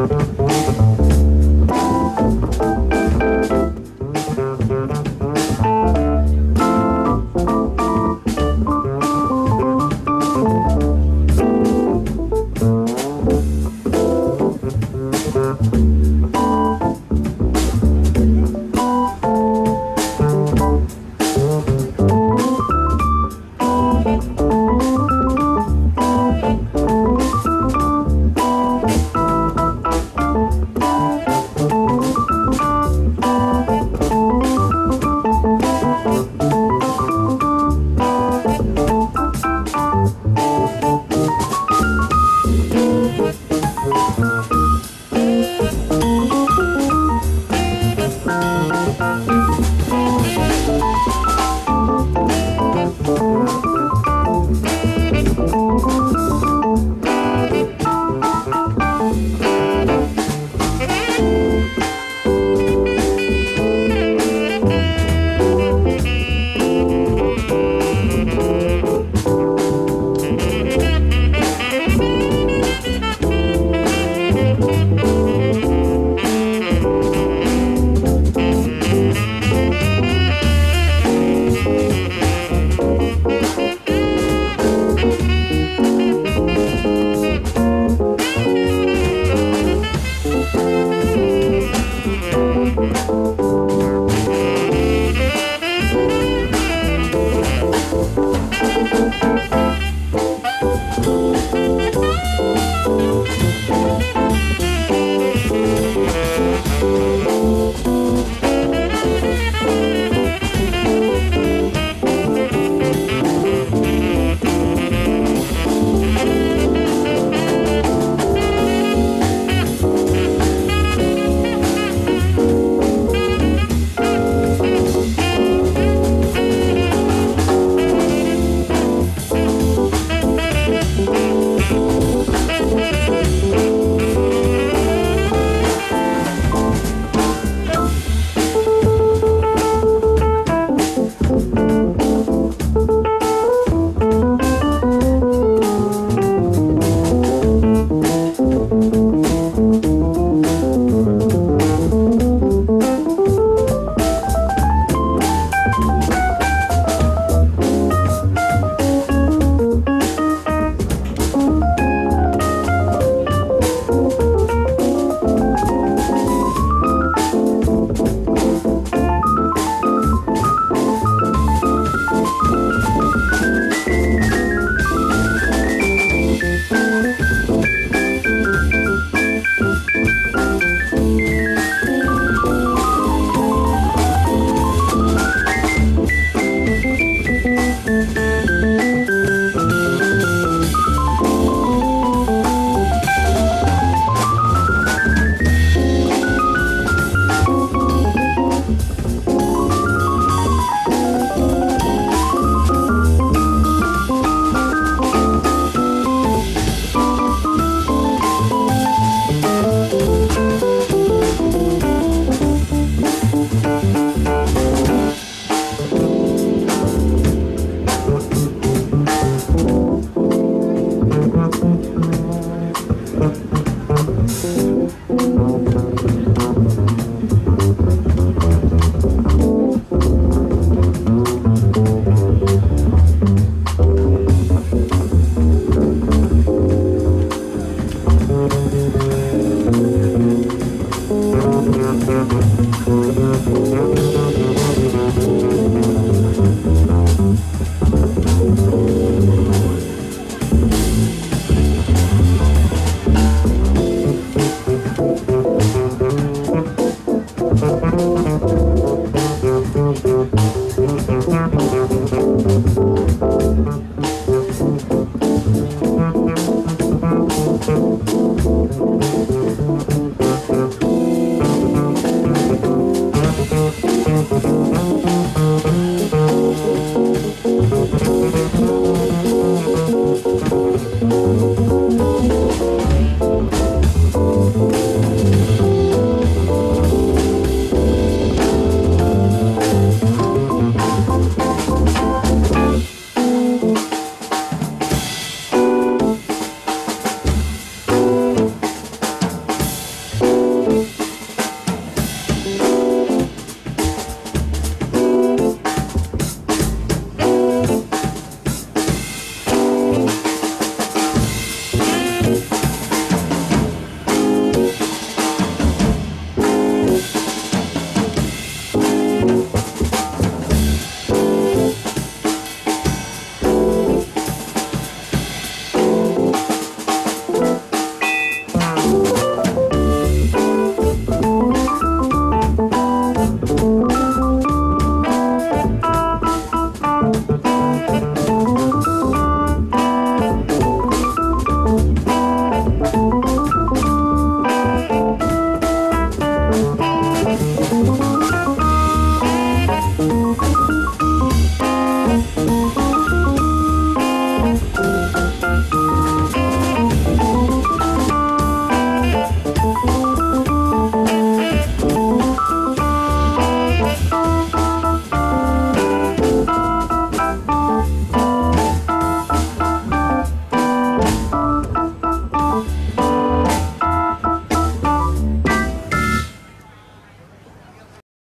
Música